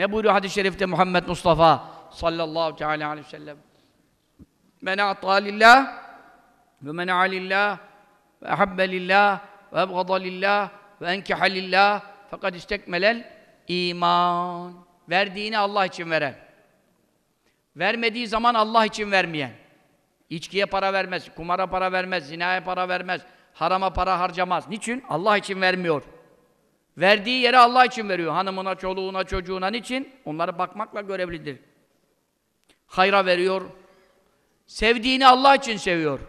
Ne buyuruyor hadis-i şerifte Muhammed Mustafa sallallahu teala aleyhi ve sellem? Men a'ta lillah ve men lillah ve ahabbe lillah ve ebgada lillah ve enkeha lillah fakat istekmelel iman. Verdiğini Allah için veren. Vermediği zaman Allah için vermeyen. İçkiye para vermez, kumara para vermez, zinaya para vermez, harama para harcamaz. Niçin? Allah için vermiyor. Verdiği yere Allah için veriyor. Hanımına, çoluğuna, çocuğuna niçin? Onları bakmakla görevlidir. Hayra veriyor. Sevdiğini Allah için seviyor.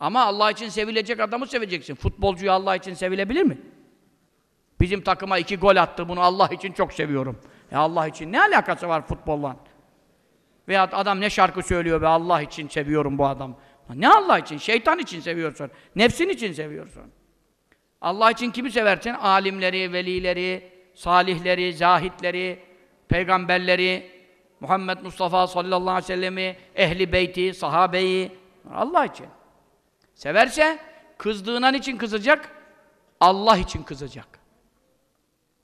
Ama Allah için sevilecek adamı seveceksin. Futbolcuyu Allah için sevilebilir mi? Bizim takıma iki gol attı, bunu Allah için çok seviyorum. Ya Allah için ne alakası var futbolla? Veya adam ne şarkı söylüyor be Allah için seviyorum bu adam. Ne Allah için? Şeytan için seviyorsun. Nefsin için seviyorsun. Allah için kimi seversin? Alimleri, velileri, salihleri, zahitleri, peygamberleri, Muhammed Mustafa sallallahu aleyhi ve sellemi, ehli beyti, sahabeyi. Allah için. Severse kızdığına için kızacak? Allah için kızacak.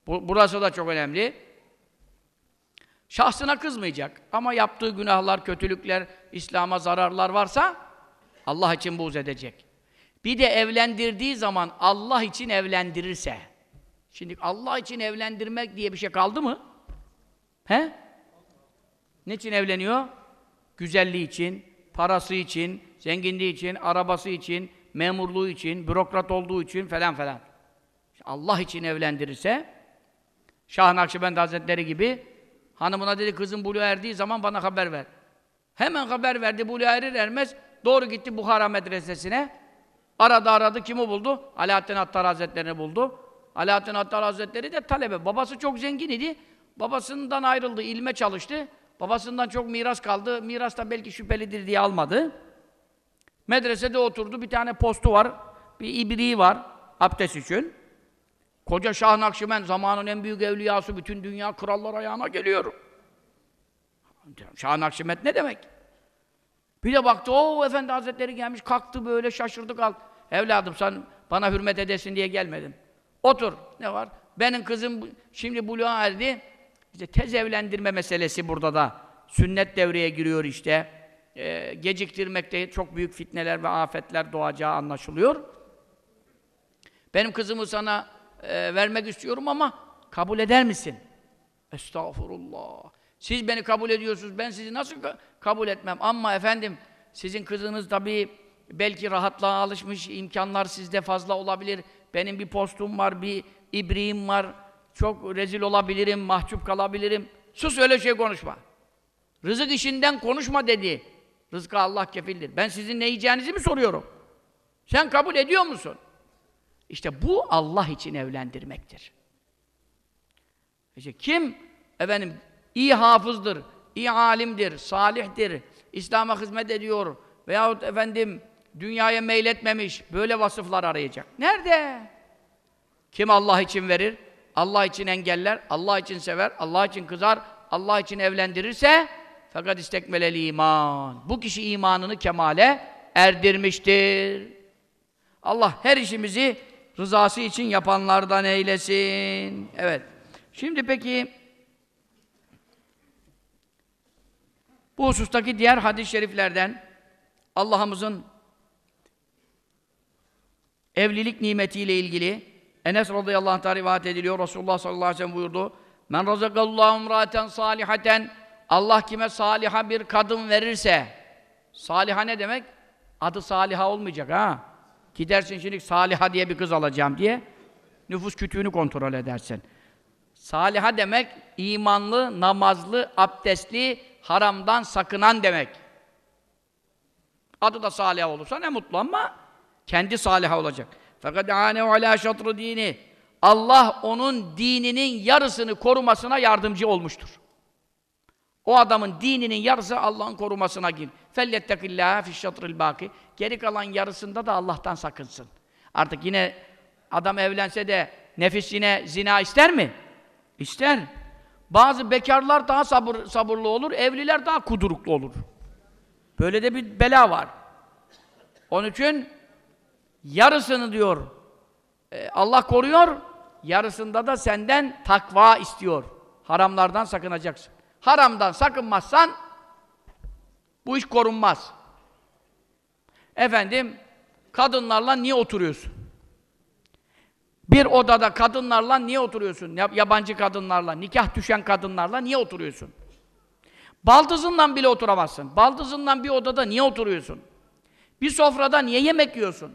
Bu, burası da çok önemli. Şahsına kızmayacak ama yaptığı günahlar, kötülükler, İslam'a zararlar varsa Allah için buğz edecek. Bir de evlendirdiği zaman Allah için evlendirirse. Şimdi Allah için evlendirmek diye bir şey kaldı mı? He? Ne için evleniyor? Güzelliği için, parası için, zenginliği için, arabası için, memurluğu için, bürokrat olduğu için falan falan. Allah için evlendirirse Şah Nakşibend Hazretleri gibi hanımına dedi kızım buluğa erdiği zaman bana haber ver. Hemen haber verdi buluğa erir ermez doğru gitti Bukhara medresesine. Aradı aradı kimi buldu? Alaaddin Attar Hazretlerini buldu. Alaaddin Attar Hazretleri de talebe. Babası çok zengin idi. Babasından ayrıldı, ilme çalıştı. Babasından çok miras kaldı. Miras da belki şüphelidir diye almadı. Medresede oturdu. Bir tane postu var. Bir ibriği var. Abdest için. Koca Şah Nakşibend zamanın en büyük evliyası bütün dünya krallar ayağına geliyor. Şah Nakşibend ne demek? Bir de baktı o efendi hazretleri gelmiş kalktı böyle şaşırdı kaldı. Evladım sen bana hürmet edesin diye gelmedim. Otur. Ne var? Benim kızım şimdi buluğa erdi. İşte tez evlendirme meselesi burada da. Sünnet devreye giriyor işte. Ee, geciktirmekte çok büyük fitneler ve afetler doğacağı anlaşılıyor. Benim kızımı sana e, vermek istiyorum ama kabul eder misin? Estağfurullah. Siz beni kabul ediyorsunuz, ben sizi nasıl ka kabul etmem? Ama efendim, sizin kızınız tabii belki rahatlığa alışmış, imkanlar sizde fazla olabilir. Benim bir postum var, bir ibriğim var. Çok rezil olabilirim, mahcup kalabilirim. Sus öyle şey konuşma. Rızık işinden konuşma dedi. Rızkı Allah kefildir. Ben sizin ne yiyeceğinizi mi soruyorum? Sen kabul ediyor musun? İşte bu Allah için evlendirmektir. İşte kim efendim iyi hafızdır, iyi alimdir, salihtir, İslam'a hizmet ediyor veyahut efendim dünyaya meyletmemiş böyle vasıflar arayacak. Nerede? Kim Allah için verir, Allah için engeller, Allah için sever, Allah için kızar, Allah için evlendirirse fakat istekmeleli iman. Bu kişi imanını kemale erdirmiştir. Allah her işimizi rızası için yapanlardan eylesin. Evet. Şimdi peki bu husustaki diğer hadis-i şeriflerden Allah'ımızın evlilik nimetiyle ilgili Enes radıyallahu anh'ta rivayet ediliyor. Resulullah sallallahu aleyhi ve sellem buyurdu. Men razakallahu umraten salihaten Allah kime saliha bir kadın verirse saliha ne demek? Adı saliha olmayacak ha. Gidersin şimdi Saliha diye bir kız alacağım diye nüfus kütüğünü kontrol edersin. Saliha demek imanlı, namazlı, abdestli, haramdan sakınan demek. Adı da salih olursa ne mutlu ama kendi salih olacak. Fakat ane ala şatru dini. Allah onun dininin yarısını korumasına yardımcı olmuştur. O adamın dininin yarısı Allah'ın korumasına gir. Fellettekillâhe fişşatril baki. Geri kalan yarısında da Allah'tan sakınsın. Artık yine adam evlense de nefis yine zina ister mi? İster. Bazı bekarlar daha sabır, sabırlı olur, evliler daha kuduruklu olur. Böyle de bir bela var. Onun için yarısını diyor Allah koruyor, yarısında da senden takva istiyor. Haramlardan sakınacaksın. Haramdan sakınmazsan bu iş korunmaz. Efendim, kadınlarla niye oturuyorsun? Bir odada kadınlarla niye oturuyorsun? Yab- Yabancı kadınlarla, nikah düşen kadınlarla niye oturuyorsun? Baldızınla bile oturamazsın. Baldızınla bir odada niye oturuyorsun? Bir sofrada niye yemek yiyorsun?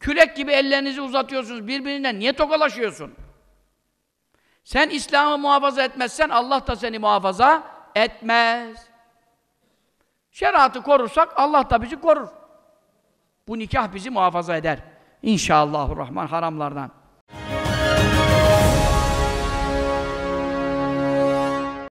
Kürek gibi ellerinizi uzatıyorsunuz, birbirine niye tokalaşıyorsun? Sen İslam'ı muhafaza etmezsen Allah da seni muhafaza etmez. Şeriatı korursak Allah da bizi korur. Bu nikah bizi muhafaza eder. İnşallahurrahman haramlardan.